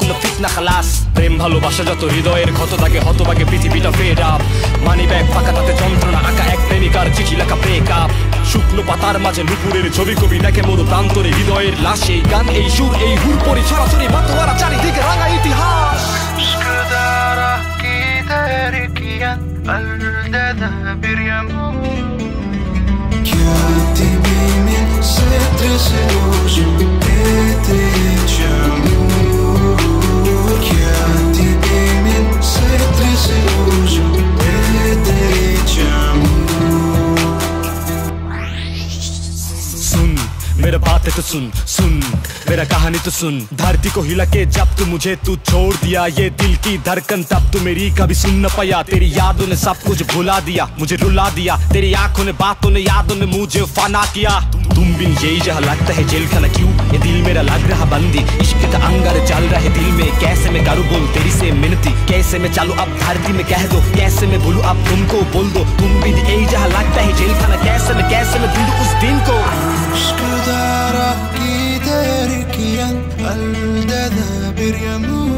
কুল ফিতনা খালাস প্রেম ভালোবাসা যত হৃদয়ের ক্ষত থাকে হতভাগে পৃথিবীটা ফেড আপ মানি ব্যাগ ফাঁকা তাতে যন্ত্রণা আঁকা এক প্রেমিকার চিঠি লেখা ব্রেক আপ শুকনো পাতার মাঝে নুপুরের ছবি কবি দেখে মধু প্রান্তরে হৃদয়ের লাশ এই গান এই সুর এই হুর পরি ছড়াছড়ি মাতোয়ারা Elde de bir yem बात तो सुन सुन। मेरा कहानी तो सुन। धरती को हिला के जब तू मुझे, तू छोड़ दिया। ये दिल की धड़कन, तब तू मेरी कभी सुन न पाया। तेरी यादों ने सब कुछ भुला दिया, मुझे रुला दिया। तेरी आँखों ने बातों ने यादों ने मुझे फाना किया। तुम बिन यही जहाँ लगता है जेल खाना क्यों? ये दिल मेरा लग रहा बंदी। इश्क का अंगर जल रहे दिल में। कैसे मैं करूँ बोल तेरी से मिनती? कैसे मैं चालू अब धरती में कह दो? कैसे मैं भूलू अब तुमको बोल दो? तुम भी यही जहाँ लगता है bir yanım